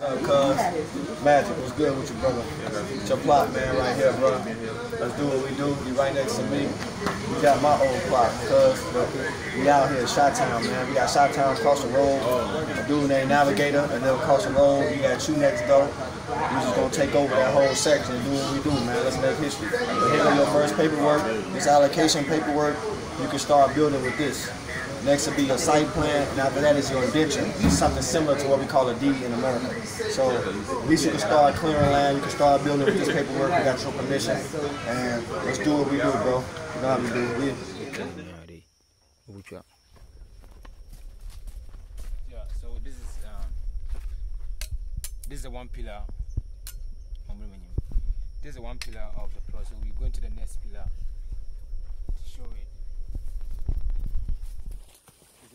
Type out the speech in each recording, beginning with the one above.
Uh, cuz, Magic, what's good with you, brother? It's your plot, man, right here, bro. Let's do what we do. You right next to me. We got my old plot, cuz. We out here, Shot Town, man. We got Shot Town across the road. A dude named Navigator, and then across the road, we got you next door. We just gonna take over that whole section and do what we do, man. Let's make history. But here go your first paperwork, this allocation paperwork. You can start building with this. Next will be your site plan, and after that is your indenture. Something similar to what we call a deed in America. So at least you can start clearing land, you can start building with this paperwork, we got your permission, and let's do what we do, bro. You know how we do. We, Yeah, so this is um, this is the one pillar. This is the one pillar of the plot. So we go into the next pillar to show it.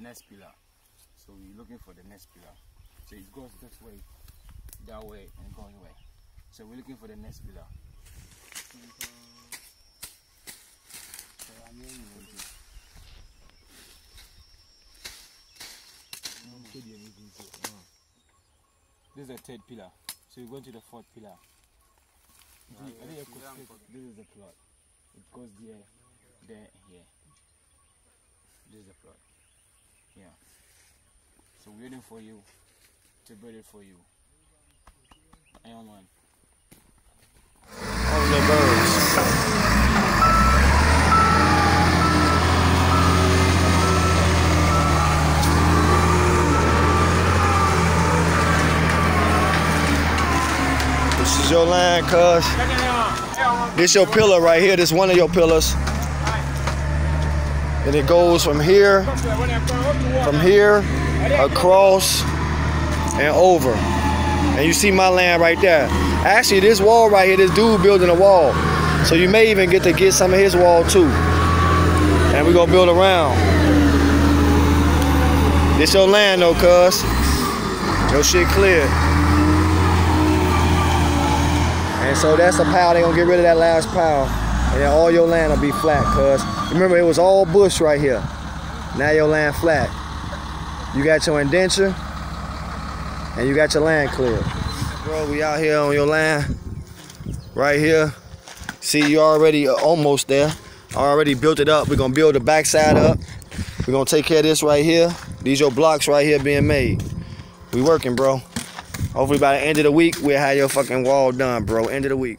next pillar. So we're looking for the next pillar. So it goes this way, that way, and going away. So we're looking for the next pillar. This is the third pillar. So we're going to the fourth pillar. See, this is the plot. It goes there, there, here. This is the plot. So waiting for you to build it for you. Man. on your birds. This is your line, cuz. This your pillar right here. This one of your pillars. And it goes from here, from here, across, and over. And you see my land right there. Actually, this wall right here, this dude building a wall. So you may even get to get some of his wall too. And we're gonna build around. This your land though, cuz. Your shit clear. And so that's the pile. They gonna get rid of that last pile. And then all your land will be flat, cuz. Remember, it was all bush right here. Now your land flat. You got your indenture and you got your land cleared. Bro, we out here on your land, right here. See, you already uh, almost there. I already built it up. We're gonna build the backside up. We're gonna take care of this right here. These your blocks right here being made. We working, bro. Hopefully by the end of the week, we'll have your fucking wall done, bro. End of the week.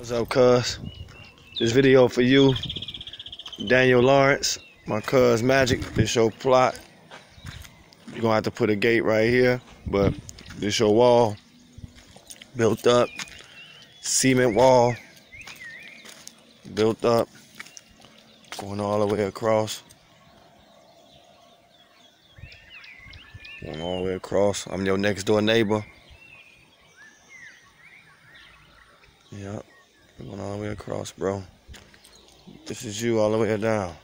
What's up, cuz? This video for you, Daniel Lawrence, my cuz Magic. This your plot. You're gonna have to put a gate right here, but this your wall. Built up, cement wall. Built up, going all the way across. Going all the way across. I'm your next door neighbor. Yep. Going all the way across, bro. This is you all the way down.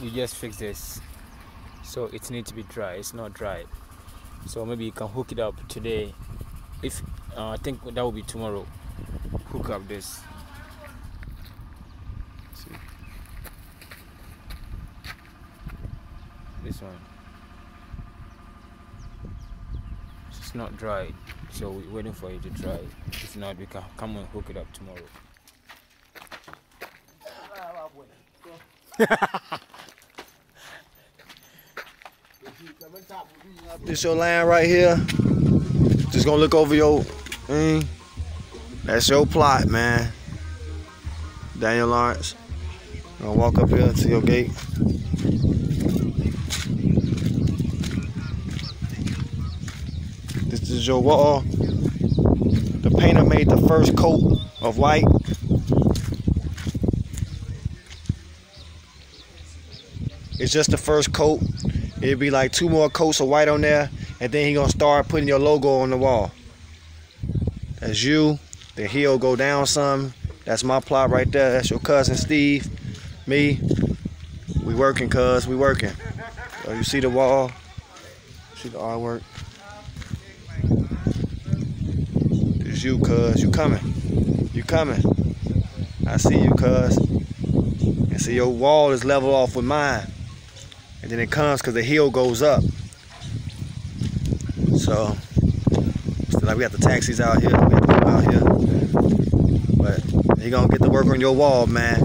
We just fix this. So it needs to be dry. It's not dry. So maybe you can hook it up today. If uh, I think that will be tomorrow. Hook up this. See. This one. It's not dry. So we're waiting for it to dry. If not, we can come and hook it up tomorrow. This your land right here. Just gonna look over your thing. That's your plot, man. Daniel Lawrence. Gonna walk up here to your gate. This is your wall. Uh, the painter made the first coat of white. It's just the first coat. It'd be like two more coats of white on there, and then he gonna start putting your logo on the wall. That's you. The hill go down some. That's my plot right there. That's your cousin Steve. Me. We working, cuz. We working. So you see the wall. See the artwork. You, cuz. You coming. You coming. I see you, cuz. And see your wall is level off with mine and then it comes because the hill goes up. So, still like we got the taxis out here, out here. But he gonna get to work on your wall, man.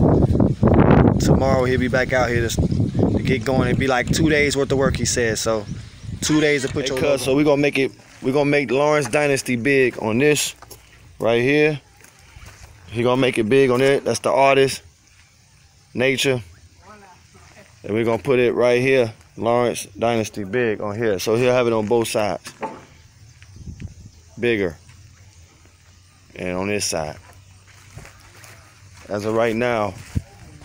Tomorrow he'll be back out here to, get going. It'd be like two days worth of work, he said. So, two days to put hey, your. Cuz, so we gonna make it. We gonna make Lawrence Dynasty big on this, right here. He gonna make it big on it. That's the artist, nature. And we're gonna put it right here, Lawrence Dynasty big on here. So he'll have it on both sides. Bigger. And on this side. As of right now,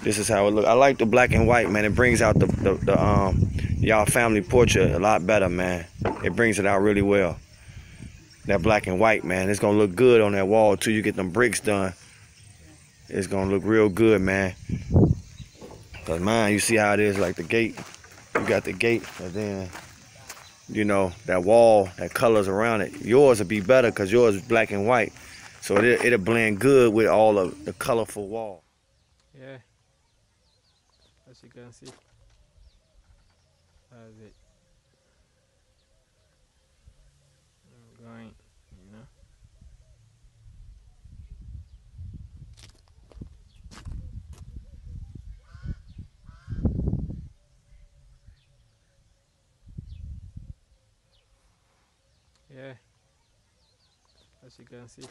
this is how it look. I like the black and white, man. It brings out the, the, the um y'all family portrait a lot better, man. It brings it out really well. That black and white, man. It's gonna look good on that wall too. you get them bricks done. It's gonna look real good, man. Cause mine, you see how it is, like the gate. You got the gate, and then you know that wall, that colors around it. Yours will be better because yours is black and white, so it it'll blend good with all of the colorful wall. Yeah, as you can see, that's it. I'm going. As you can see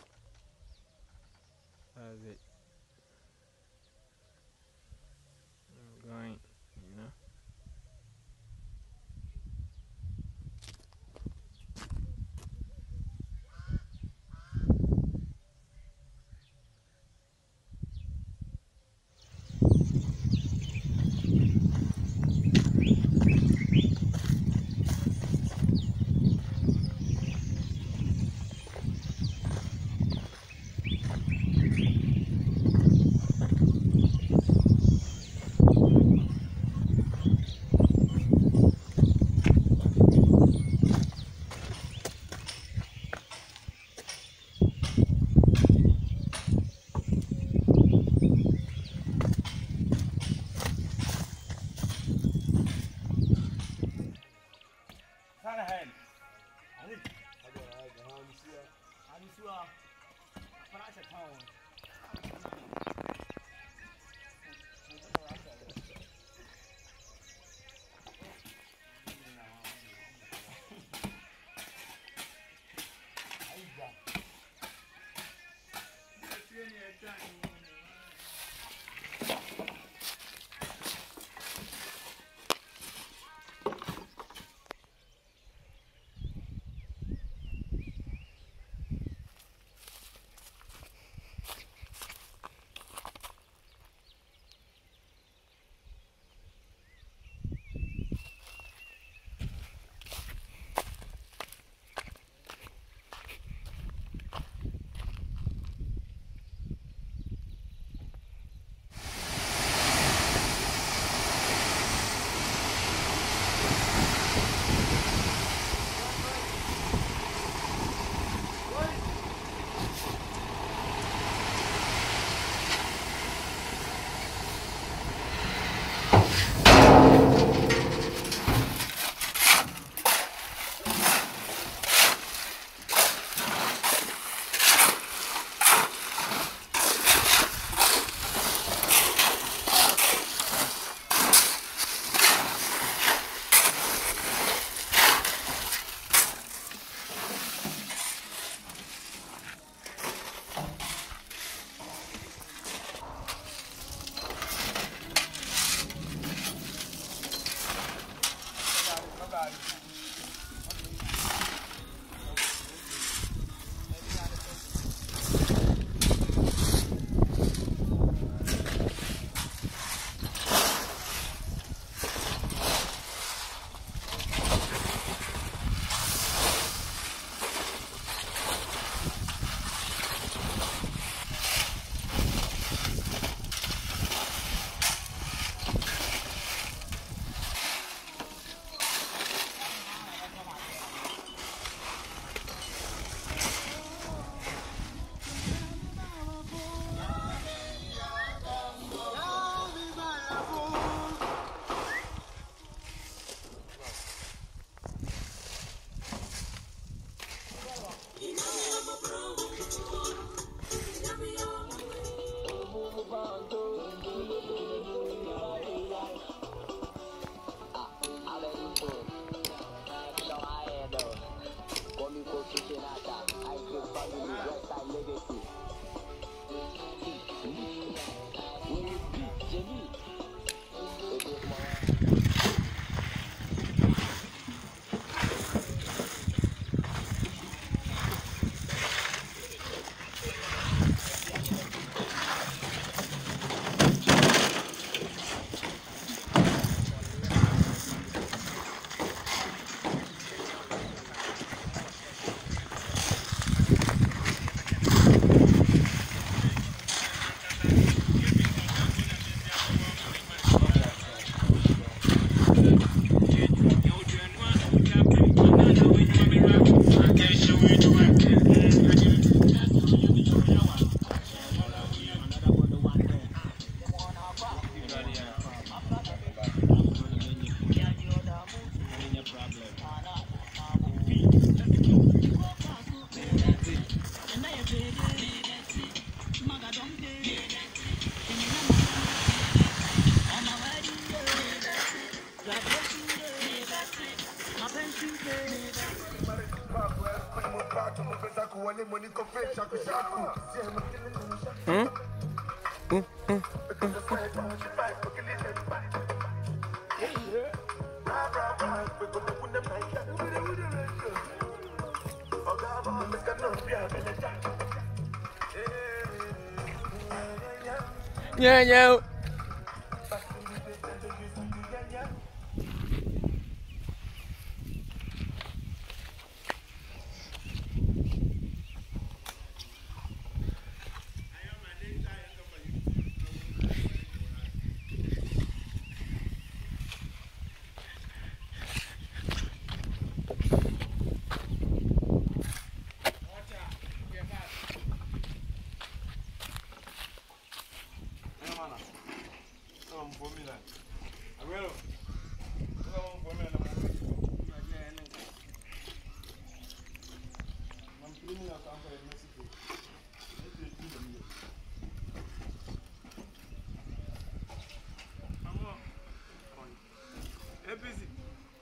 Yeah, yeah.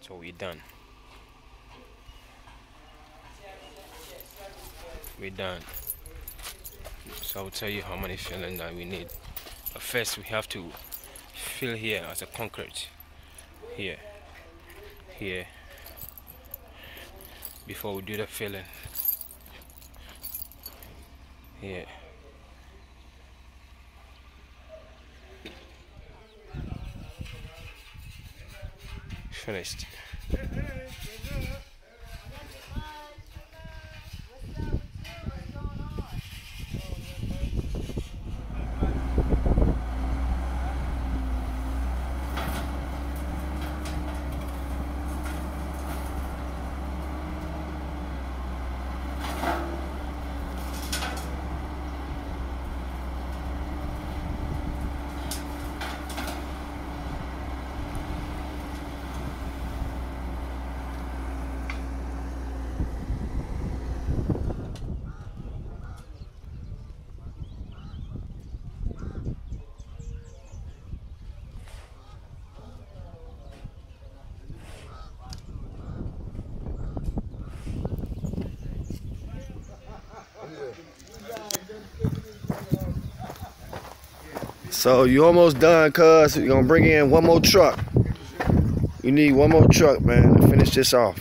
So we're done. we're done. So I'll tell you how many filling that we need. But first we have to fill here as a concrete. Here. Here. Before we do the filling. Here. Finished. So you almost done, cuz. You're gonna bring in one more truck. You need one more truck, man, to finish this off.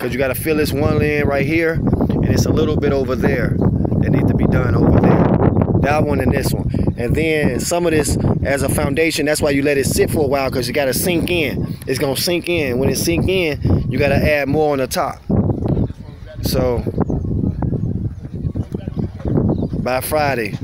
Cause you gotta fill this one lane right here, and it's a little bit over there that needs to be done over there. That one and this one. And then some of this as a foundation, that's why you let it sit for a while, because you gotta sink in. It's gonna sink in. When it sink in, you gotta add more on the top. So by Friday,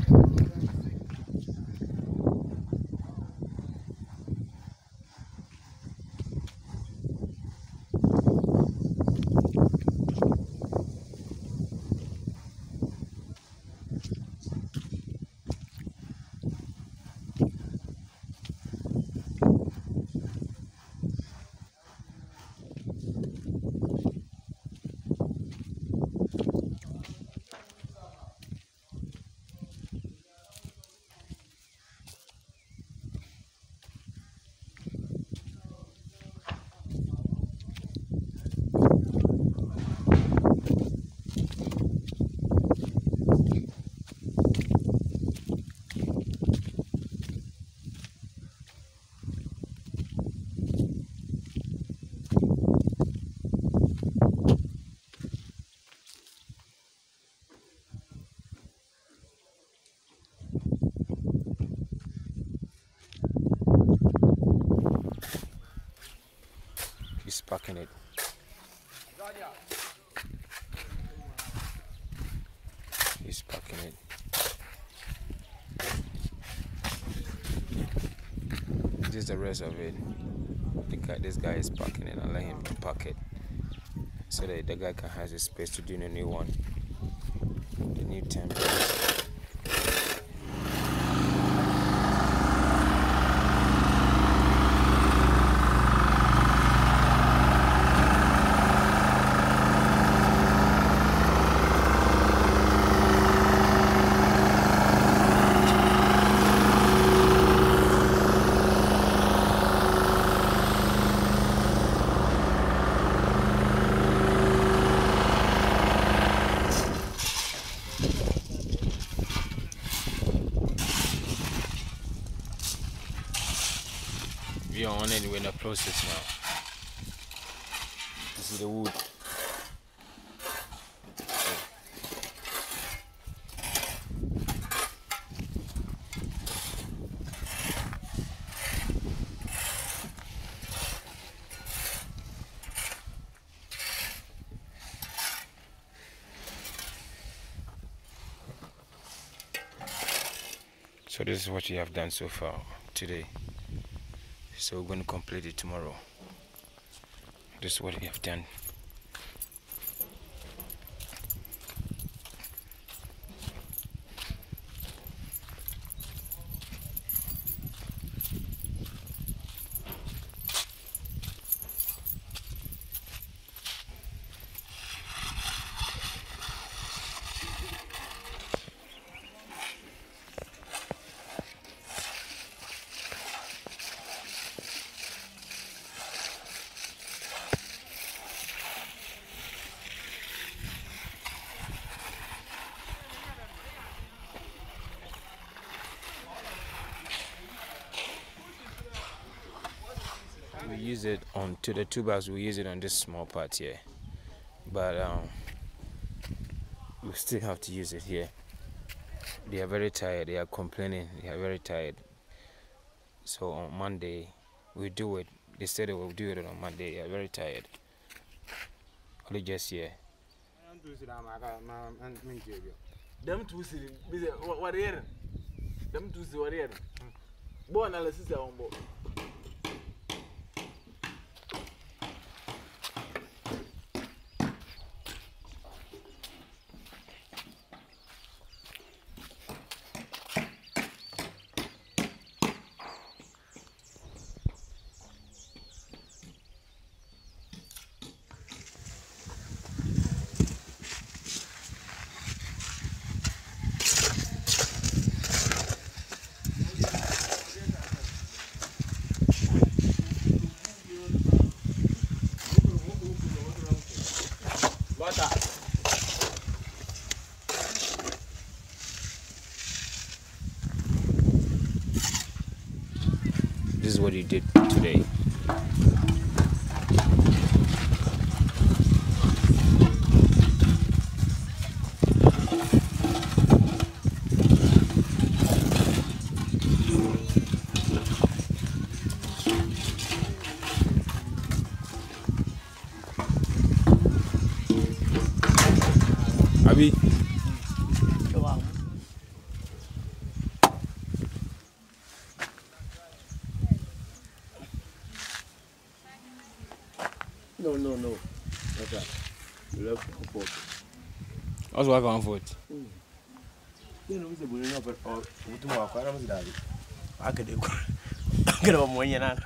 Is the rest of it. The guy, this guy is packing it. I let him pack it so that the guy can have the space to do the new one, the new template. On it, we're in the process now. This is the wood. So this is what you have done so far today. So we're going to complete it tomorrow. This is what we have done. Use it on to the tubers we use it on this small part here. But um, we still have to use it here. They are very tired they are complaining they are very tired. So on monday we do it they said they will do it on monday they are very tired. Only just here. Dem tu siri bize warrier dem tu siri warrier bo analysis Bota. this is what you did today mazi wakamvoti ubutumwa wakwara muzirabe agede kugera bamuonye nana